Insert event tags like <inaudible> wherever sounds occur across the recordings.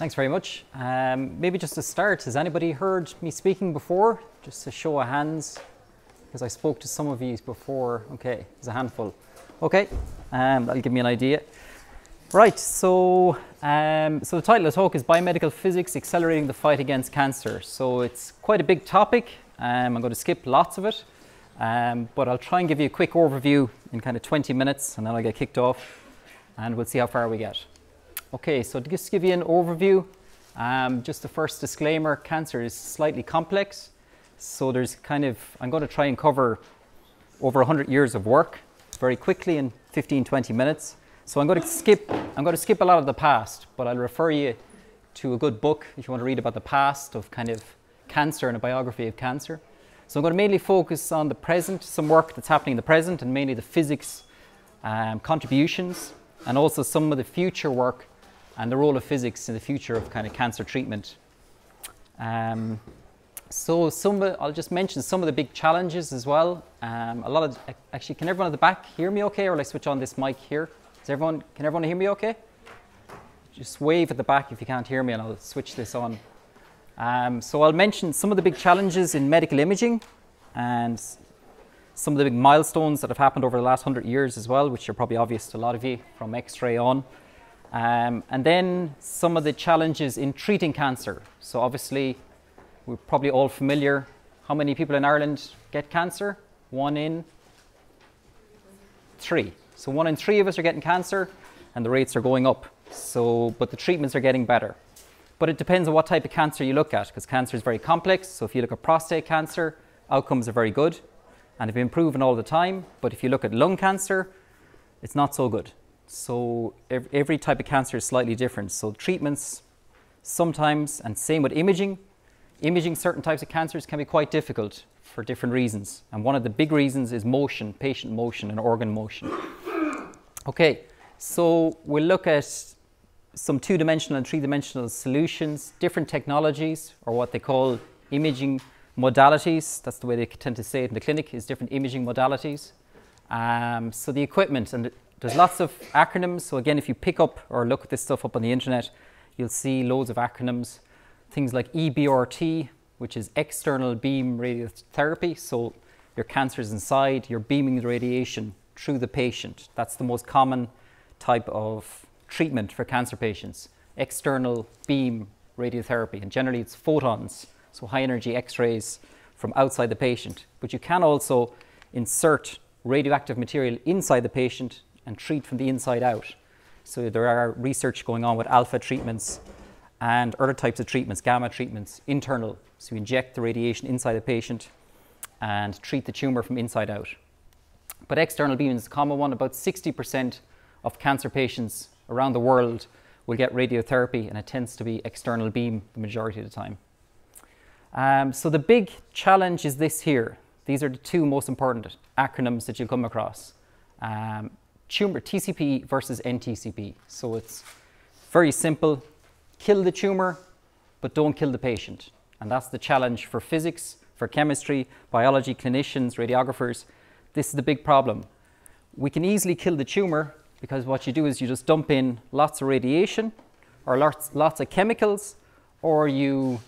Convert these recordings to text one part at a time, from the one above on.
Thanks very much. Um, maybe just to start, has anybody heard me speaking before? Just a show of hands, because I spoke to some of you before. Okay, there's a handful. Okay, um, that'll give me an idea. Right, so um, so the title of the talk is Biomedical Physics Accelerating the Fight Against Cancer. So it's quite a big topic. Um, I'm going to skip lots of it, um, but I'll try and give you a quick overview in kind of 20 minutes, and then I'll get kicked off, and we'll see how far we get. Okay, so to just give you an overview, um, just the first disclaimer, cancer is slightly complex. So there's kind of, I'm going to try and cover over 100 years of work very quickly in 15, 20 minutes. So I'm going to skip, I'm going to skip a lot of the past, but I'll refer you to a good book if you want to read about the past of kind of cancer and a biography of cancer. So I'm going to mainly focus on the present, some work that's happening in the present, and mainly the physics um, contributions, and also some of the future work and the role of physics in the future of kind of cancer treatment. Um, so some, I'll just mention some of the big challenges as well. Um, a lot of, actually, can everyone at the back hear me okay, or I switch on this mic here? Is everyone, can everyone hear me okay? Just wave at the back if you can't hear me and I'll switch this on. Um, so I'll mention some of the big challenges in medical imaging and some of the big milestones that have happened over the last 100 years as well, which are probably obvious to a lot of you from X-ray on. Um, and then some of the challenges in treating cancer. So obviously, we're probably all familiar. How many people in Ireland get cancer? One in three. So one in three of us are getting cancer, and the rates are going up. So, but the treatments are getting better. But it depends on what type of cancer you look at, because cancer is very complex. So if you look at prostate cancer, outcomes are very good, and have been improving all the time. But if you look at lung cancer, it's not so good. So every type of cancer is slightly different. So treatments sometimes, and same with imaging, imaging certain types of cancers can be quite difficult for different reasons. And one of the big reasons is motion, patient motion and organ motion. Okay, so we'll look at some two-dimensional and three-dimensional solutions, different technologies, or what they call imaging modalities. That's the way they tend to say it in the clinic, is different imaging modalities. Um, so the equipment, and there's lots of acronyms. So again, if you pick up or look at this stuff up on the internet, you'll see loads of acronyms. Things like EBRT, which is external beam radiotherapy. So your cancer is inside, you're beaming the radiation through the patient. That's the most common type of treatment for cancer patients. External beam radiotherapy, and generally it's photons, so high energy X-rays from outside the patient. But you can also insert radioactive material inside the patient and treat from the inside out. So there are research going on with alpha treatments and other types of treatments, gamma treatments, internal. So you inject the radiation inside the patient and treat the tumor from inside out. But external beam is a common one. About 60% of cancer patients around the world will get radiotherapy, and it tends to be external beam the majority of the time. Um, so the big challenge is this here. These are the two most important acronyms that you'll come across. Um, tumor TCP versus NTCP. So it's very simple. Kill the tumor, but don't kill the patient. And that's the challenge for physics, for chemistry, biology, clinicians, radiographers. This is the big problem. We can easily kill the tumor because what you do is you just dump in lots of radiation or lots, lots of chemicals, or you,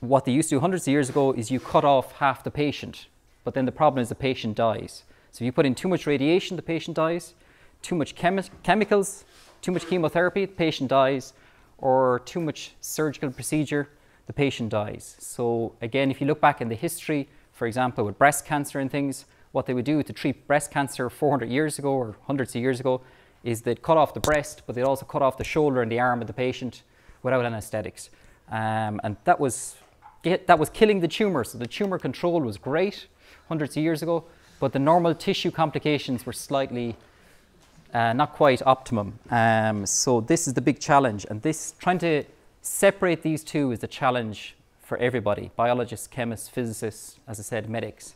what they used to do hundreds of years ago is you cut off half the patient. But then the problem is the patient dies. So if you put in too much radiation, the patient dies. Too much chemi chemicals, too much chemotherapy, the patient dies. Or too much surgical procedure, the patient dies. So again, if you look back in the history, for example, with breast cancer and things, what they would do to treat breast cancer 400 years ago or hundreds of years ago is they'd cut off the breast, but they'd also cut off the shoulder and the arm of the patient without anesthetics. Um, and that was, that was killing the tumor. So the tumor control was great hundreds of years ago, but the normal tissue complications were slightly uh, not quite optimum. Um, so this is the big challenge, and this trying to separate these two is the challenge for everybody: biologists, chemists, physicists, as I said, medics.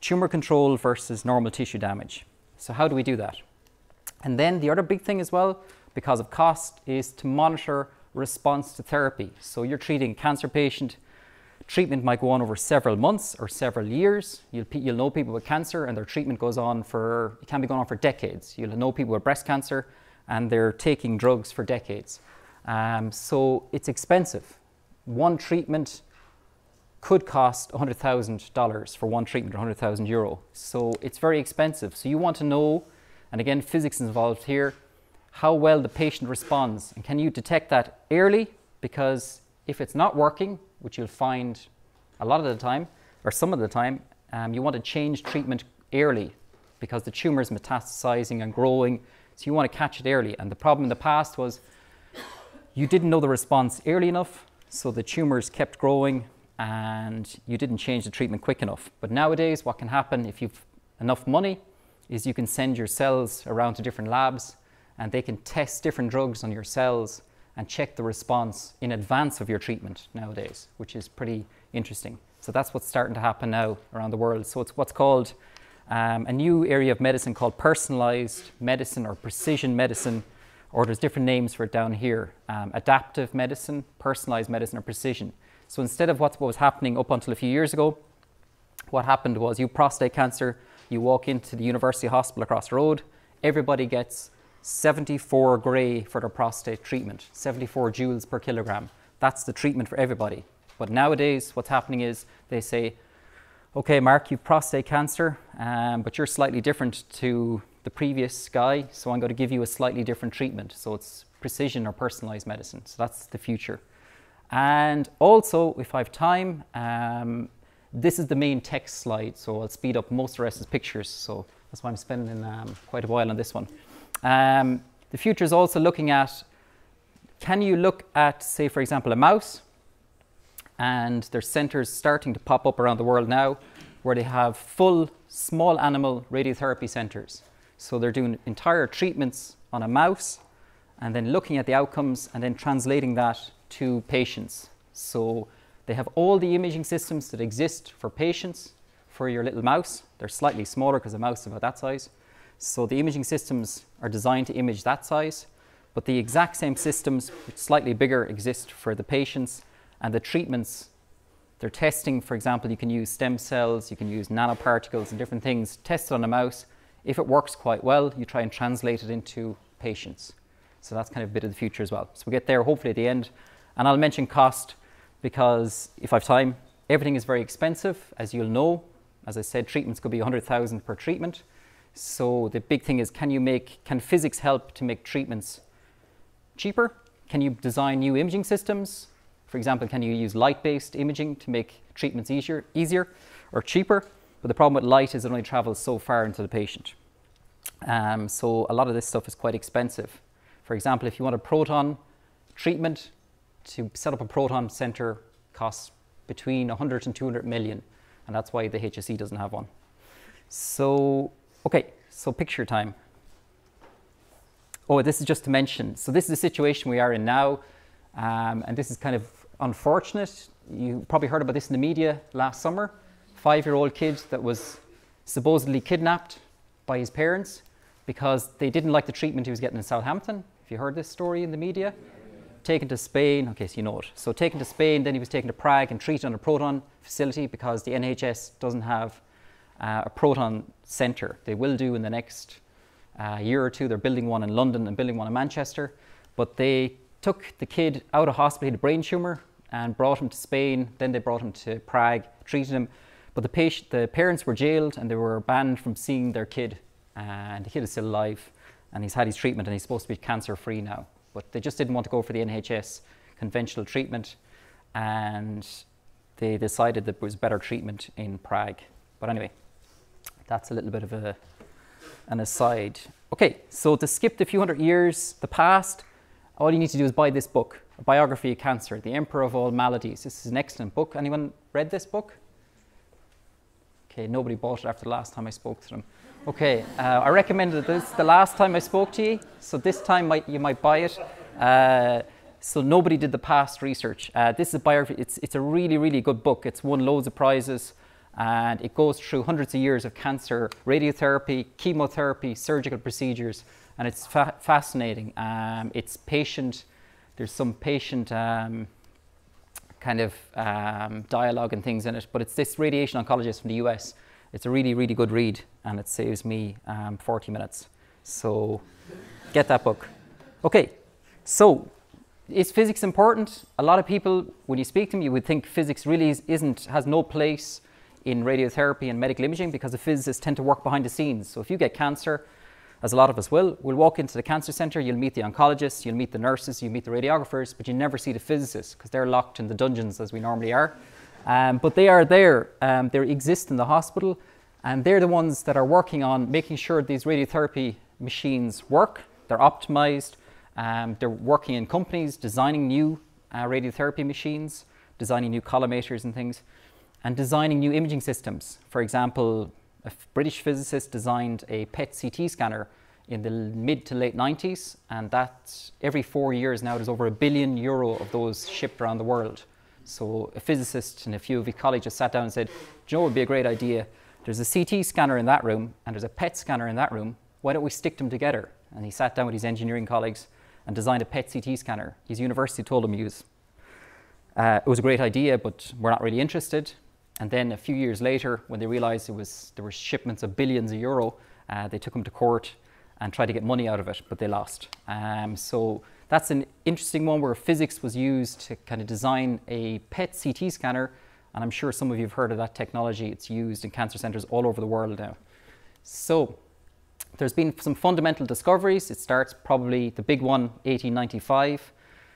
Tumor control versus normal tissue damage. So how do we do that? And then the other big thing as well, because of cost, is to monitor response to therapy. So you're treating a cancer patient treatment might go on over several months or several years. You'll, you'll know people with cancer and their treatment goes on for, it can be going on for decades. You'll know people with breast cancer and they're taking drugs for decades. Um, so it's expensive. One treatment could cost $100,000 for one treatment or 100,000 euro. So it's very expensive. So you want to know, and again, physics is involved here, how well the patient responds. And can you detect that early? Because if it's not working, which you'll find a lot of the time, or some of the time, um, you want to change treatment early because the tumor is metastasizing and growing. So you want to catch it early. And the problem in the past was you didn't know the response early enough, so the tumors kept growing and you didn't change the treatment quick enough. But nowadays, what can happen if you've enough money is you can send your cells around to different labs and they can test different drugs on your cells and check the response in advance of your treatment nowadays, which is pretty interesting. So that's what's starting to happen now around the world. So it's what's called um, a new area of medicine called personalized medicine or precision medicine, or there's different names for it down here um, adaptive medicine, personalized medicine, or precision. So instead of what was happening up until a few years ago, what happened was you prostate cancer, you walk into the university hospital across the road, everybody gets 74 gray for their prostate treatment, 74 joules per kilogram. That's the treatment for everybody. But nowadays, what's happening is they say, okay, Mark, you've prostate cancer, um, but you're slightly different to the previous guy, so I'm going to give you a slightly different treatment. So it's precision or personalized medicine. So that's the future. And also, if I have time, um, this is the main text slide, so I'll speed up most of the rest is pictures, so that's why I'm spending um, quite a while on this one. Um, the future is also looking at, can you look at, say, for example, a mouse, and there's centres starting to pop up around the world now where they have full small animal radiotherapy centres. So they're doing entire treatments on a mouse and then looking at the outcomes and then translating that to patients. So they have all the imaging systems that exist for patients for your little mouse. They're slightly smaller because a mouse is about that size. So the imaging systems are designed to image that size, but the exact same systems, slightly bigger, exist for the patients and the treatments. They're testing, for example, you can use stem cells, you can use nanoparticles and different things tested on a mouse. If it works quite well, you try and translate it into patients. So that's kind of a bit of the future as well. So we get there hopefully at the end. And I'll mention cost because if I have time, everything is very expensive, as you'll know. As I said, treatments could be 100,000 per treatment. So the big thing is, can you make, can physics help to make treatments cheaper? Can you design new imaging systems? For example, can you use light-based imaging to make treatments easier, easier or cheaper? But the problem with light is it only travels so far into the patient. Um, so a lot of this stuff is quite expensive. For example, if you want a proton treatment, to set up a proton center costs between 100 and 200 million, and that's why the HSE doesn't have one. So, okay, so picture time. Oh, this is just to mention. So this is the situation we are in now, um, and this is kind of unfortunate. You probably heard about this in the media last summer. Five-year-old kid that was supposedly kidnapped by his parents because they didn't like the treatment he was getting in Southampton. If you heard this story in the media? taken to Spain, okay, so you know it. So taken to Spain, then he was taken to Prague and treated on a proton facility because the NHS doesn't have uh, a proton centre. They will do in the next uh, year or two. They're building one in London and building one in Manchester. But they took the kid out of hospital, he had a brain tumour, and brought him to Spain. Then they brought him to Prague, treated him. But the, patient, the parents were jailed and they were banned from seeing their kid. And the kid is still alive and he's had his treatment and he's supposed to be cancer free now but they just didn't want to go for the NHS conventional treatment, and they decided that there was better treatment in Prague. But anyway, that's a little bit of a, an aside. Okay, so to skip the few hundred years, the past, all you need to do is buy this book, A Biography of Cancer, The Emperor of All Maladies. This is an excellent book. Anyone read this book? Okay, nobody bought it after the last time I spoke to them. Okay, uh, I recommended this the last time I spoke to you, so this time might, you might buy it. Uh, so nobody did the past research. Uh, this is a biography. It's, it's a really, really good book. It's won loads of prizes, and it goes through hundreds of years of cancer, radiotherapy, chemotherapy, surgical procedures, and it's fa- fascinating. Um, it's patient. There's some patient um, kind of um, dialogue and things in it, but it's this radiation oncologist from the US it's a really, really good read and it saves me um, 40 minutes. So get that book. Okay, so is physics important? A lot of people, when you speak to them, you would think physics really is, isn't, has no place in radiotherapy and medical imaging because the physicists tend to work behind the scenes. So if you get cancer, as a lot of us will, we'll walk into the cancer centre, you'll meet the oncologists, you'll meet the nurses, you'll meet the radiographers, but you never see the physicists because they're locked in the dungeons as we normally are. Um, but they are there, um, they exist in the hospital, and they're the ones that are working on making sure these radiotherapy machines work, they're optimized, um, they're working in companies designing new uh, radiotherapy machines, designing new collimators and things, and designing new imaging systems. For example, a British physicist designed a PET CT scanner in the mid to late 90s, and that every four years now there's over a billion euro of those shipped around the world. So a physicist and a few of his colleagues just sat down and said, Joe, it would be a great idea. There's a CT scanner in that room, and there's a PET scanner in that room. Why don't we stick them together? And he sat down with his engineering colleagues and designed a PET CT scanner. His university told him use. Uh, it was a great idea, but we're not really interested. And then a few years later, when they realized it was, there were shipments of billions of euro, uh, they took him to court and tried to get money out of it, but they lost. Um, so that's an interesting one where physics was used to kind of design a PET CT scanner. And I'm sure some of you have heard of that technology. It's used in cancer centers all over the world now. So there's been some fundamental discoveries. It starts probably the big one, 1895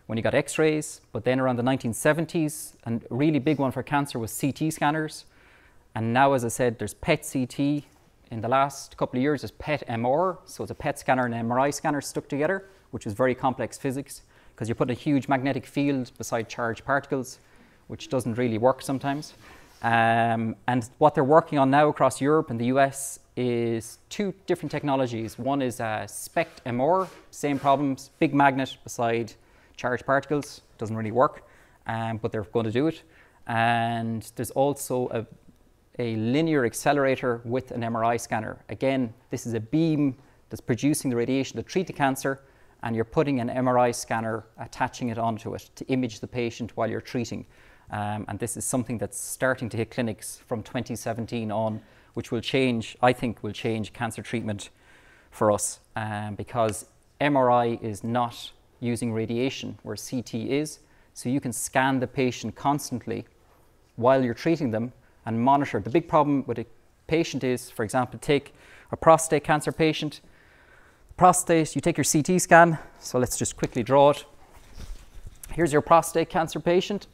when you got x-rays, but then around the 1970s, a really big one for cancer was CT scanners. And now, as I said, there's PET CT. In the last couple of years, there's PET MR, so it's a PET scanner and an MRI scanner stuck together, which is very complex physics, because you put a huge magnetic field beside charged particles, which doesn't really work sometimes. Um, and what they're working on now across Europe and the US is two different technologies. One is uh, SPECT MR, same problems, big magnet beside charged particles, doesn't really work, um, but they're going to do it. And there's also a, a linear accelerator with an MRI scanner. Again, this is a beam that's producing the radiation to treat the cancer, and you're putting an MRI scanner, attaching it onto it to image the patient while you're treating. Um, and this is something that's starting to hit clinics from 2017 on, which will change, I think, will change cancer treatment for us um, because MRI is not using radiation where CT is. So you can scan the patient constantly while you're treating them and monitor. The big problem with a patient is, for example, take a prostate cancer patient. Prostate, you take your CT scan. So let's just quickly draw it. Here's your prostate cancer patient.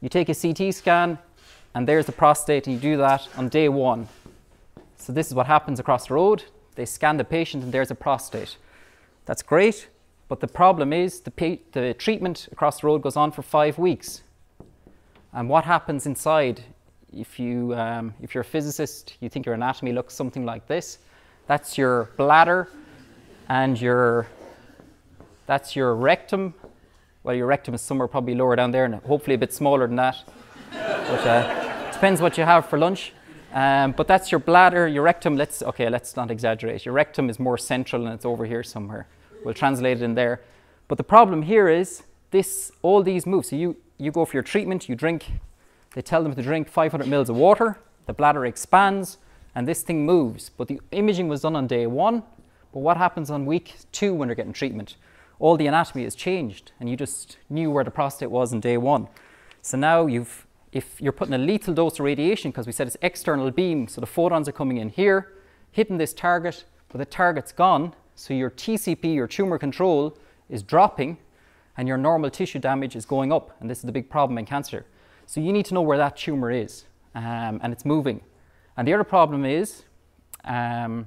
You take a CT scan, and there's the prostate, and you do that on day one. So this is what happens across the road. They scan the patient, and there's a prostate. That's great. But the problem is the, the treatment across the road goes on for five weeks. And what happens inside? If, you, um, if you're a physicist, you think your anatomy looks something like this. That's your bladder and your, that's your rectum. Well, your rectum is somewhere probably lower down there and hopefully a bit smaller than that. but uh, depends what you have for lunch. Um, but that's your bladder, your rectum. Let's, okay, let's not exaggerate. Your rectum is more central and it's over here somewhere. We'll translate it in there. But the problem here is this, all these move. So you, you go for your treatment, you drink, they tell them to drink 500 mils of water, the bladder expands, and this thing moves. But the imaging was done on day one. But what happens on week two when they're getting treatment? All the anatomy has changed, and you just knew where the prostate was on day one. So now you've, if you're putting a lethal dose of radiation, because we said it's external beam, so the photons are coming in here, hitting this target, but the target's gone, so your TCP, your tumor control, is dropping and your normal tissue damage is going up. And this is the big problem in cancer. So you need to know where that tumor is um, and it's moving. And the other problem is um,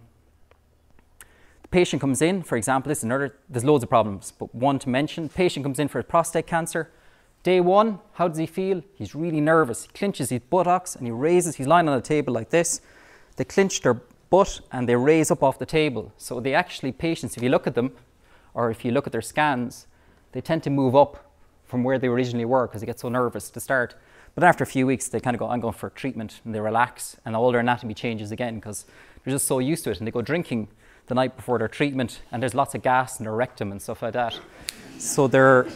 the patient comes in, for example, this is another, there's loads of problems, but one to mention, patient comes in for prostate cancer. Day one, how does he feel? He's really nervous. He clinches his buttocks and he raises, he's lying on a table like this. They clinch their but and they raise up off the table. So they actually, patients, if you look at them, or if you look at their scans, they tend to move up from where they originally were because they get so nervous to start. But after a few weeks, they kind of go, I'm going for treatment, and they relax, and all their anatomy changes again because they're just so used to it. And they go drinking the night before their treatment, and there's lots of gas in their rectum and stuff like that. So they're,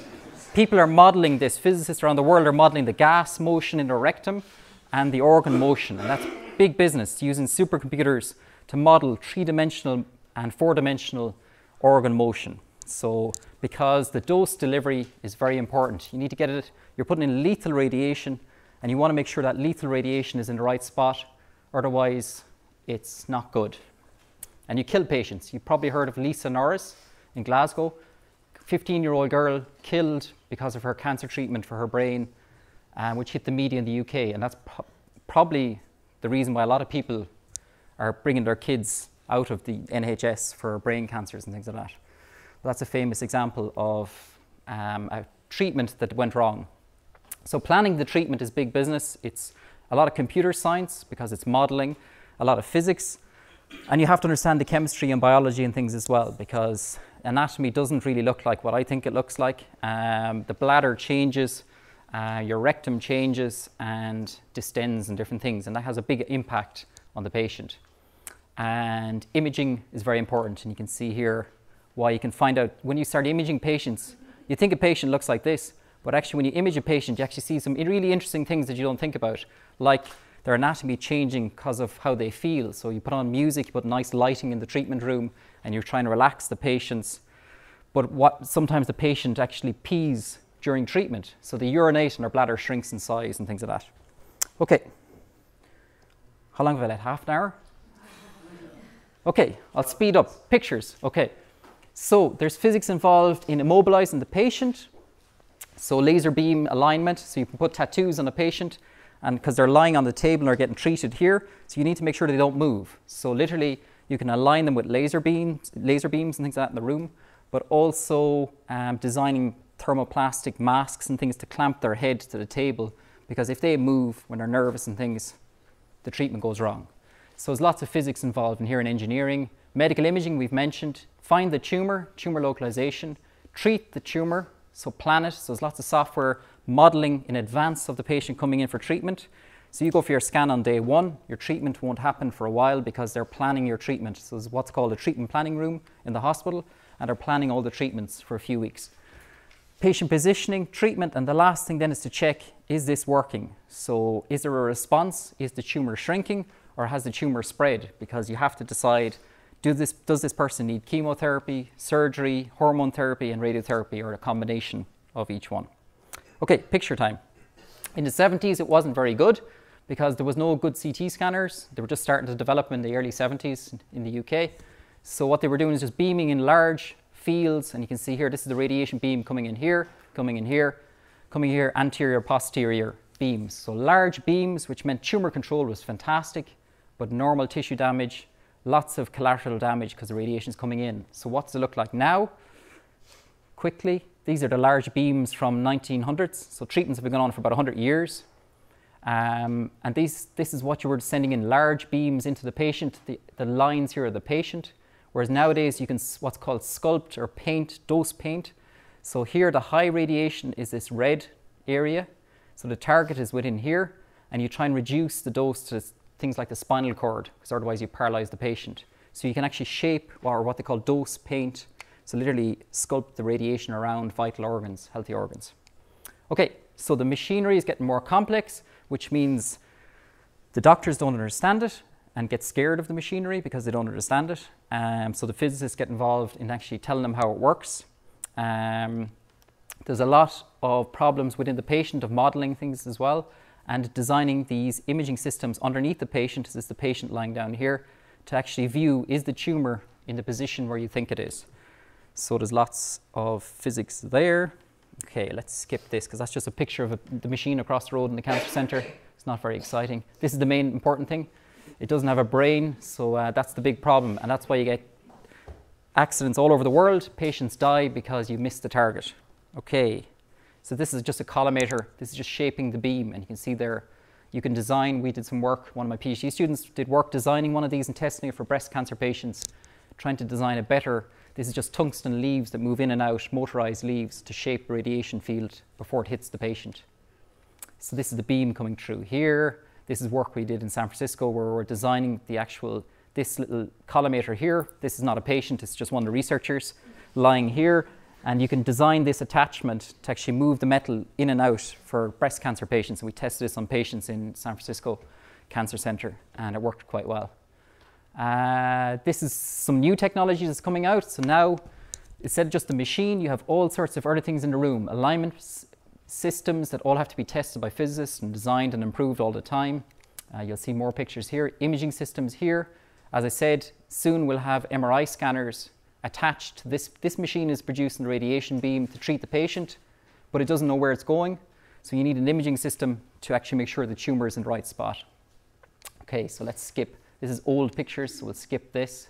people are modeling this, physicists around the world are modeling the gas motion in their rectum and the organ motion, and that's big business using supercomputers to model three dimensional and four dimensional organ motion. So because the dose delivery is very important, you need to get it, you're putting in lethal radiation and you want to make sure that lethal radiation is in the right spot, otherwise it's not good. And you kill patients. You've probably heard of Lisa Norris in Glasgow, 15 year old girl killed because of her cancer treatment for her brain, um, which hit the media in the UK. And that's pro- probably the reason why a lot of people are bringing their kids out of the NHS for brain cancers and things like that. That's a famous example of um, a treatment that went wrong. So, planning the treatment is big business. It's a lot of computer science because it's modeling, a lot of physics, and you have to understand the chemistry and biology and things as well because anatomy doesn't really look like what I think it looks like. Um, the bladder changes, uh, your rectum changes and distends and different things, and that has a big impact on the patient. And imaging is very important, and you can see here why you can find out when you start imaging patients. You think a patient looks like this, but actually, when you image a patient, you actually see some really interesting things that you don't think about, like their anatomy changing because of how they feel. So you put on music, you put nice lighting in the treatment room, and you're trying to relax the patients. But what sometimes the patient actually pees during treatment, so they urinate and their bladder shrinks in size and things like that. Okay. How long have I let? Half an hour? Okay, I'll speed up. Pictures. Okay. So there's physics involved in immobilizing the patient. So laser beam alignment, so you can put tattoos on a patient and because they're lying on the table and are getting treated here, so you need to make sure they don't move. So literally you can align them with laser beams, laser beams and things like that in the room, but also um, designing thermoplastic masks and things to clamp their head to the table because if they move when they're nervous and things, the treatment goes wrong. So there's lots of physics involved in here in engineering. Medical imaging, we've mentioned. Find the tumor, tumor localization. Treat the tumor, so plan it. So there's lots of software modeling in advance of the patient coming in for treatment. So you go for your scan on day one, your treatment won't happen for a while because they're planning your treatment. So there's what's called a treatment planning room in the hospital, and they're planning all the treatments for a few weeks. Patient positioning, treatment, and the last thing then is to check is this working? So is there a response? Is the tumor shrinking or has the tumor spread? Because you have to decide do this, does this person need chemotherapy, surgery, hormone therapy, and radiotherapy, or a combination of each one? Okay, picture time. In the 70s, it wasn't very good because there was no good CT scanners. They were just starting to develop in the early 70s in the UK. So what they were doing is just beaming in large fields, and you can see here, this is the radiation beam coming in here, coming in here, coming here, anterior, posterior beams. So large beams, which meant tumor control was fantastic, but normal tissue damage, lots of collateral damage because the radiation is coming in. So what does it look like now? Quickly, these are the large beams from 1900s. So treatments have been going on for about 100 years. Um, and these, this is what you were sending in large beams into the patient. The, the lines here are the patient. Whereas nowadays you can what's called sculpt or paint, dose paint. So here the high radiation is this red area. So the target is within here and you try and reduce the dose to things like the spinal cord because otherwise you paralyze the patient. So you can actually shape or what they call dose paint so literally sculpt the radiation around vital organs, healthy organs. Okay, so the machinery is getting more complex, which means the doctors don't understand it and get scared of the machinery because they don't understand it. Um, so the physicists get involved in actually telling them how it works. Um, there's a lot of problems within the patient of modeling things as well and designing these imaging systems underneath the patient. This is the patient lying down here to actually view is the tumor in the position where you think it is. So there's lots of physics there. Okay, let's skip this because that's just a picture of a, the machine across the road in the cancer center. It's not very exciting. This is the main important thing. It doesn't have a brain, so uh, that's the big problem, and that's why you get accidents all over the world. Patients die because you missed the target. Okay, so this is just a collimator. This is just shaping the beam, and you can see there. You can design. We did some work. One of my PhD students did work designing one of these and testing it for breast cancer patients, trying to design a better this is just tungsten leaves that move in and out, motorized leaves to shape radiation field before it hits the patient. So this is the beam coming through here. This is work we did in San Francisco where we're designing the actual, this little collimator here. This is not a patient, it's just one of the researchers lying here. And you can design this attachment to actually move the metal in and out for breast cancer patients. And we tested this on patients in San Francisco Cancer Center and it worked quite well. Uh, this is some new technology that's coming out. So now instead of just the machine, you have all sorts of other things in the room, alignment systems that all have to be tested by physicists and designed and improved all the time. Uh, you'll see more pictures here. Imaging systems here. As I said, soon we'll have MRI scanners attached. This, this machine is producing the radiation beam to treat the patient, but it doesn't know where it's going. So you need an imaging system to actually make sure the tumor is in the right spot. Okay, so let's skip. This is old pictures, so we'll skip this.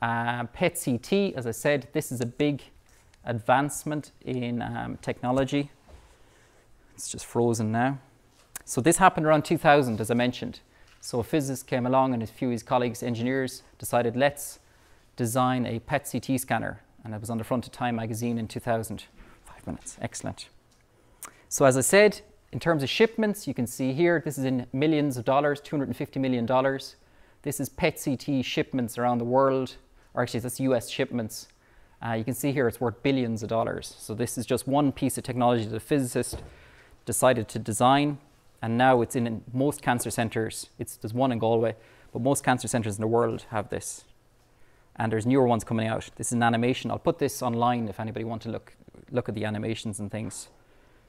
Uh, PET CT, as I said, this is a big advancement in um, technology. It's just frozen now. So this happened around 2000, as I mentioned. So a physicist came along and a few of his colleagues, engineers, decided let's design a PET CT scanner. And it was on the front of Time magazine in 2000. Five minutes, excellent. So as I said, in terms of shipments, you can see here, this is in millions of dollars, $250 million. This is PET CT shipments around the world, or actually that's US shipments. Uh, you can see here it's worth billions of dollars. So this is just one piece of technology that a physicist decided to design and now it's in most cancer centres. It's, there's one in Galway, but most cancer centres in the world have this. And there's newer ones coming out. This is an animation. I'll put this online if anybody want to look, look at the animations and things.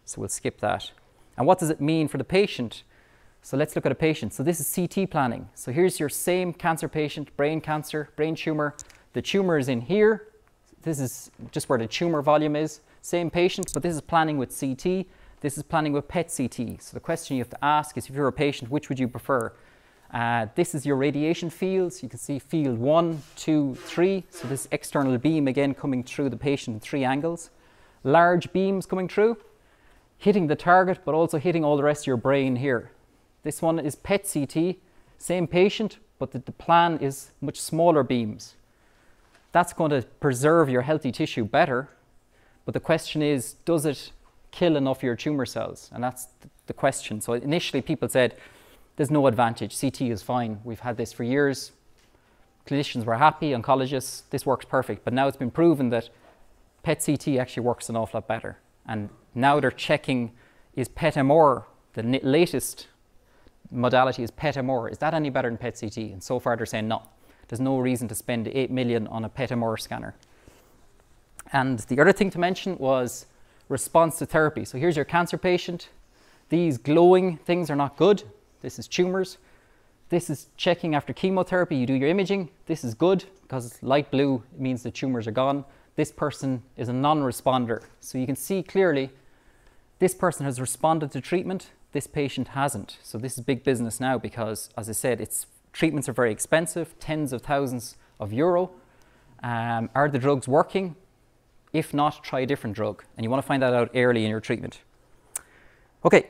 So we'll skip that. And what does it mean for the patient? So let's look at a patient. So this is CT planning. So here's your same cancer patient, brain cancer, brain tumor. The tumor is in here. This is just where the tumor volume is. Same patient, but this is planning with CT. This is planning with PET CT. So the question you have to ask is if you're a patient, which would you prefer? Uh, this is your radiation fields. You can see field one, two, three. So this external beam again coming through the patient in three angles. Large beams coming through, hitting the target, but also hitting all the rest of your brain here. This one is PET CT, same patient, but the, the plan is much smaller beams. That's going to preserve your healthy tissue better. But the question is, does it kill enough of your tumor cells? And that's the question. So initially people said, there's no advantage. CT is fine. We've had this for years. Clinicians were happy, oncologists, this works perfect. But now it's been proven that PET CT actually works an awful lot better. And now they're checking, is PET MR, the latest modality is PET MR, is that any better than PET CT? And so far they're saying no. There's no reason to spend 8 million on a PET MR scanner. And the other thing to mention was response to therapy. So here's your cancer patient. These glowing things are not good. This is tumors. This is checking after chemotherapy. You do your imaging. This is good because light blue means the tumors are gone. This person is a non-responder. So you can see clearly this person has responded to treatment. This patient hasn't. So this is big business now because, as I said, it's treatments are very expensive, tens of thousands of euro. Um, are the drugs working? If not, try a different drug. And you want to find that out early in your treatment. Okay,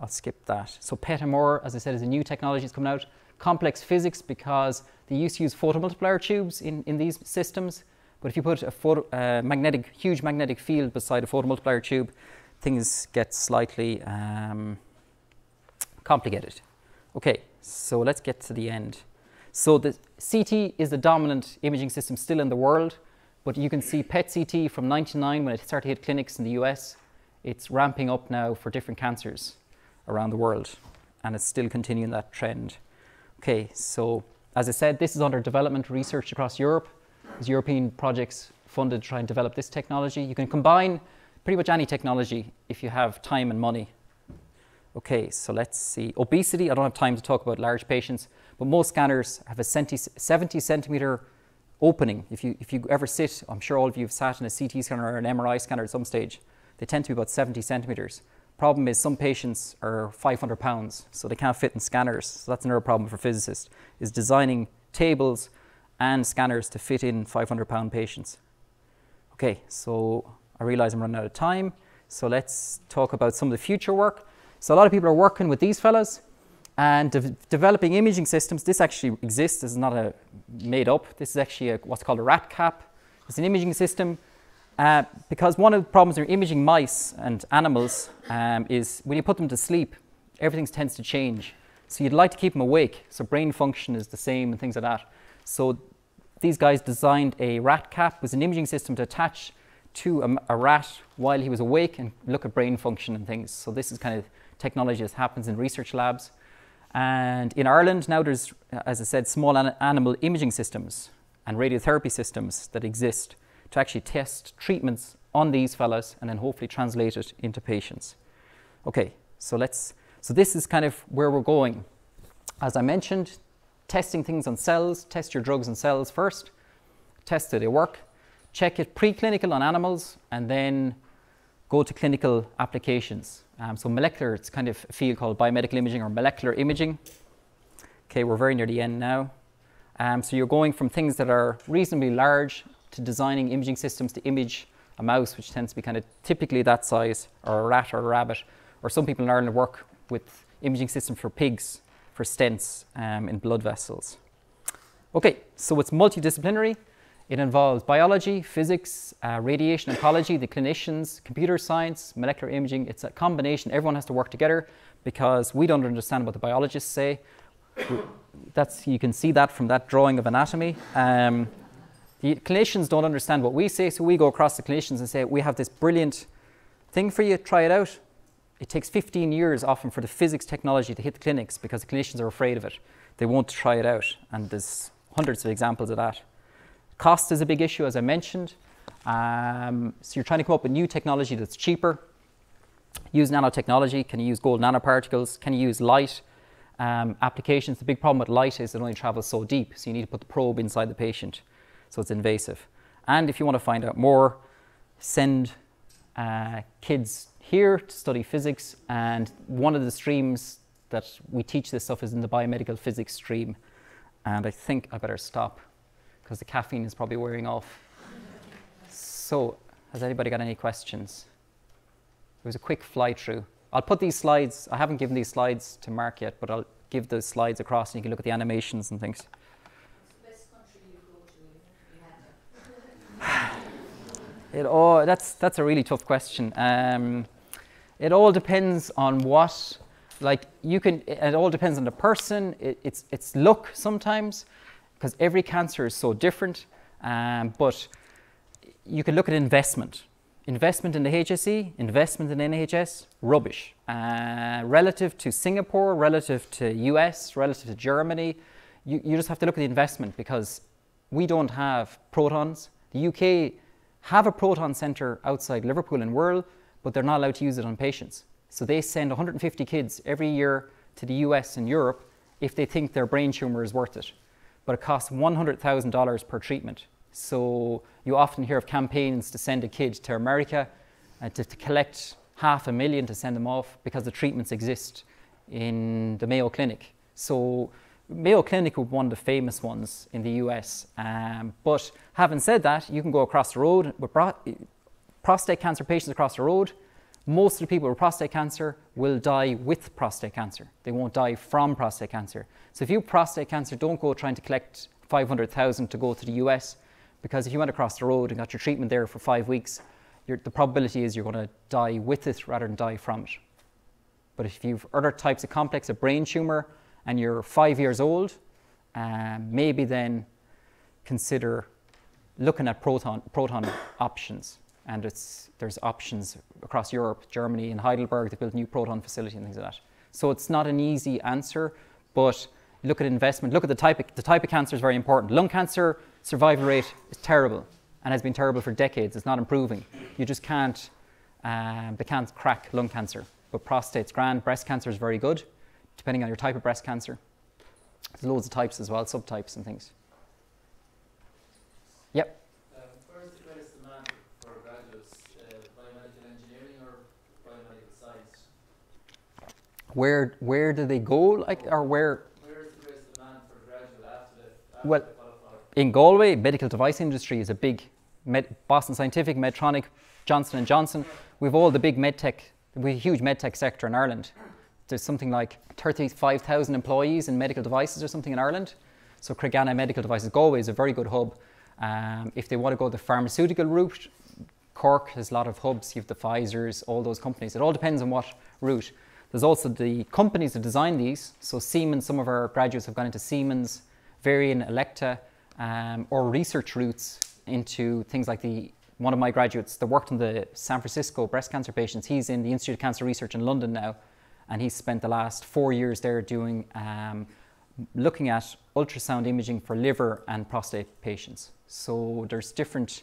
I'll skip that. So PET MR, as I said, is a new technology that's coming out. Complex physics because they used to use photomultiplier tubes in, in these systems. But if you put a photo, uh, magnetic, huge magnetic field beside a photomultiplier tube, things get slightly um, complicated. Okay, so let's get to the end. So the CT is the dominant imaging system still in the world. But you can see PET CT from 99 when it started to hit clinics in the US, it's ramping up now for different cancers around the world. And it's still continuing that trend. Okay, so as I said, this is under development research across Europe. There's European projects funded to try and develop this technology. You can combine pretty much any technology if you have time and money. Okay, so let's see. Obesity, I don't have time to talk about large patients, but most scanners have a 70 centimeter opening. If you, if you ever sit, I'm sure all of you have sat in a CT scanner or an MRI scanner at some stage, they tend to be about 70 centimeters. Problem is some patients are 500 pounds, so they can't fit in scanners. So that's another problem for physicists, is designing tables and scanners to fit in 500 pound patients. Okay, so I realize I'm running out of time. So let's talk about some of the future work. So a lot of people are working with these fellas and de developing imaging systems. This actually exists. This is not a made up. This is actually a, what's called a RatCap. It's an imaging system uh, because one of the problems with imaging mice and animals um, is when you put them to sleep, everything tends to change. So you'd like to keep them awake. So brain function is the same and things like that. So these guys designed a rat cap, was an imaging system to attach to a, a rat while he was awake and look at brain function and things. So this is kind of technology that happens in research labs. And in Ireland now there's, as I said, small an animal imaging systems and radiotherapy systems that exist to actually test treatments on these fellas and then hopefully translate it into patients. Okay, so let's, so this is kind of where we're going. As I mentioned, testing things on cells, test your drugs on cells first, test that they work, check it preclinical on animals, and then go to clinical applications. Um, so molecular, it's kind of a field called biomedical imaging or molecular imaging. Okay, we're very near the end now. Um, so you're going from things that are reasonably large to designing imaging systems to image a mouse, which tends to be kind of typically that size, or a rat or a rabbit. Or some people in Ireland work with imaging systems for pigs, for stents um, in blood vessels. Okay, so it's multidisciplinary. It involves biology, physics, uh, radiation oncology, the clinicians, computer science, molecular imaging. It's a combination. Everyone has to work together because we don't understand what the biologists say. That's, you can see that from that drawing of anatomy. Um, the clinicians don't understand what we say, so we go across the clinicians and say, We have this brilliant thing for you, try it out. It takes 15 years often for the physics technology to hit the clinics because the clinicians are afraid of it. They won't try it out, and there's hundreds of examples of that. Cost is a big issue, as I mentioned. Um, so you're trying to come up with new technology that's cheaper. Use nanotechnology. Can you use gold nanoparticles? Can you use light? Um, applications. The big problem with light is it only travels so deep, so you need to put the probe inside the patient, so it's invasive. And if you want to find out more, send uh, kids here to study physics. And one of the streams that we teach this stuff is in the biomedical physics stream. And I think I better stop because the caffeine is probably wearing off. So, has anybody got any questions? It was a quick fly through. I'll put these slides, I haven't given these slides to Mark yet, but I'll give those slides across and you can look at the animations and things. <sighs> it all, that's, that's a really tough question. Um, it all depends on what, like you can, it all depends on the person, it, it's, it's luck sometimes because every cancer is so different. Um, but you can look at investment. Investment in the HSE, investment in NHS, rubbish. Uh, relative to Singapore, relative to US, relative to Germany, you, you just have to look at the investment because we don't have protons. The UK have a proton centre outside Liverpool and Wirral, but they're not allowed to use it on patients. So they send 150 kids every year to the US and Europe if they think their brain tumour is worth it but it costs $100,000 per treatment. So you often hear of campaigns to send a kid to America and to, to, collect half a million to send them off because the treatments exist in the Mayo Clinic. So Mayo Clinic would be one of the famous ones in the US. Um, but having said that, you can go across the road with prostate cancer patients across the road most of the people with prostate cancer will die with prostate cancer. They won't die from prostate cancer. So if you have prostate cancer, don't go trying to collect 500,000 to go to the US because if you went across the road and got your treatment there for five weeks, the probability is you're going to die with it rather than die from it. But if you've other types of complex, a brain tumor, and you're five years old, um, maybe then consider looking at proton, proton options and it's, there's options across Europe, Germany, in Heidelberg, they built new proton facility and things like that. So it's not an easy answer, but look at investment, look at the type of, the type of cancer is very important. Lung cancer survival rate is terrible and has been terrible for decades. It's not improving. You just can't, um, they can't crack lung cancer. But prostate's grand, breast cancer is very good, depending on your type of breast cancer. There's loads of types as well, subtypes and things. Yep. Where where do they go like or where? Well in Galway medical device industry is a big med, Boston Scientific Medtronic Johnson and Johnson. We've all the big medtech we have a huge medtech sector in Ireland. There's something like 35,000 employees in medical devices or something in Ireland. So Creganna Medical Devices Galway is a very good hub. Um, if they want to go the pharmaceutical route Cork has a lot of hubs you have the Pfizer's all those companies it all depends on what route there's also the companies that design these. So Siemens, some of our graduates have gone into Siemens, Varian, Elekta, um, or research routes into things like the one of my graduates that worked on the San Francisco breast cancer patients. He's in the Institute of Cancer Research in London now, and he's spent the last four years there doing um, looking at ultrasound imaging for liver and prostate patients. So there's different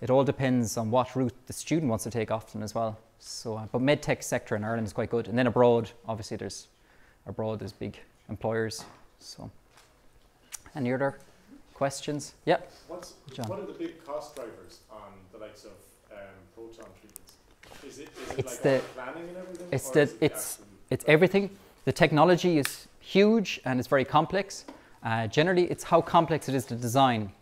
it all depends on what route the student wants to take often as well. So, uh, but medtech sector in Ireland is quite good, and then abroad, obviously, there's abroad there's big employers. So, any other questions? Yep. What's, John. what are the big cost drivers on the likes of um, proton treatments? Is it, is it It's like the- all planning and everything? it's or the- is it the it's- actual- It's everything. The technology is huge and it's very complex. Uh, generally, it's how complex it is to design.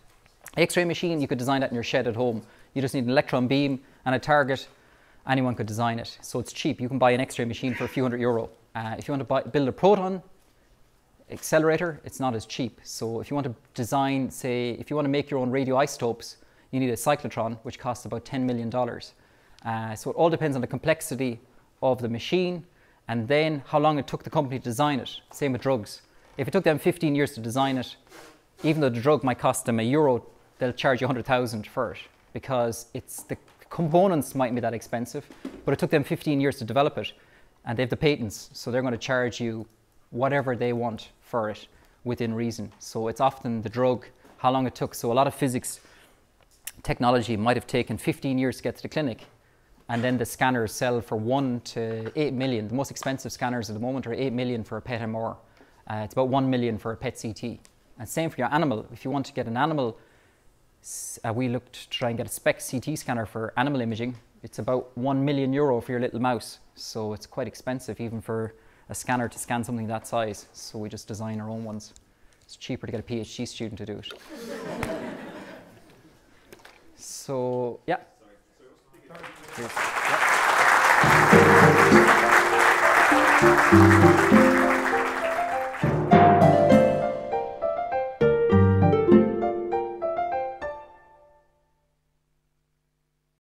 X-ray machine, you could design that in your shed at home. You just need an electron beam and a target. Anyone could design it. So it's cheap. You can buy an X-ray machine for a few hundred euro. Uh, if you want to buy, build a proton accelerator, it's not as cheap. So if you want to design, say, if you want to make your own radioisotopes, you need a cyclotron, which costs about $10 million. Uh, so it all depends on the complexity of the machine and then how long it took the company to design it. Same with drugs. If it took them 15 years to design it, even though the drug might cost them a euro, they'll charge you 100,000 for it because it's the components mightn't be that expensive, but it took them 15 years to develop it and they have the patents, so they're going to charge you whatever they want for it within reason. So it's often the drug, how long it took. So a lot of physics technology might have taken 15 years to get to the clinic, and then the scanners sell for one to eight million. The most expensive scanners at the moment are eight million for a PET MR. Uh, it's about one million for a PET CT. And same for your animal. If you want to get an animal, uh, we looked to try and get a SPECT CT scanner for animal imaging. It's about one million euro for your little mouse. So it's quite expensive even for a scanner to scan something that size. So we just design our own ones. It's cheaper to get a PhD student to do it. <laughs> so yeah. Cheers. Yeah.